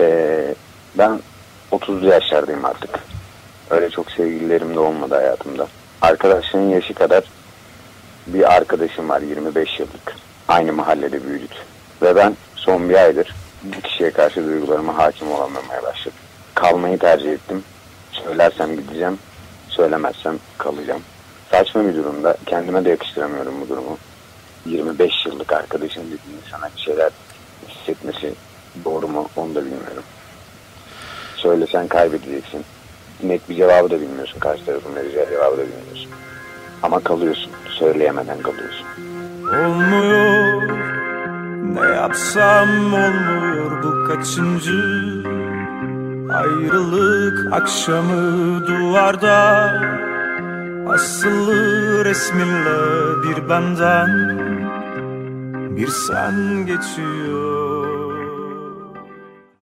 Ee, ben 30'lu yaşlardayım artık. Öyle çok sevgililerim de olmadı hayatımda. Arkadaşların yaşı kadar bir arkadaşım var 25 yıllık. Aynı mahallede büyüdük. Ve ben son bir aydır bu kişiye karşı duygularıma hakim olamamaya başladım. Kalmayı tercih ettim. Söylersem gideceğim, söylemezsem kalacağım. Saçma bir durumda. Kendime de yakıştıramıyorum bu durumu. 25 yıllık arkadaşım dediğin insana bir şeyler hissetmesi bilmiyorum. Söylesen kaybedeceksin. Net bir cevabı da bilmiyorsun. Karşı tarafın vereceği cevabı da bilmiyorsun. Ama kalıyorsun. Söyleyemeden kalıyorsun. Olmuyor Ne yapsam olmuyor bu kaçıncı Ayrılık akşamı duvarda Asılı resminle bir benden Bir sen geçiyor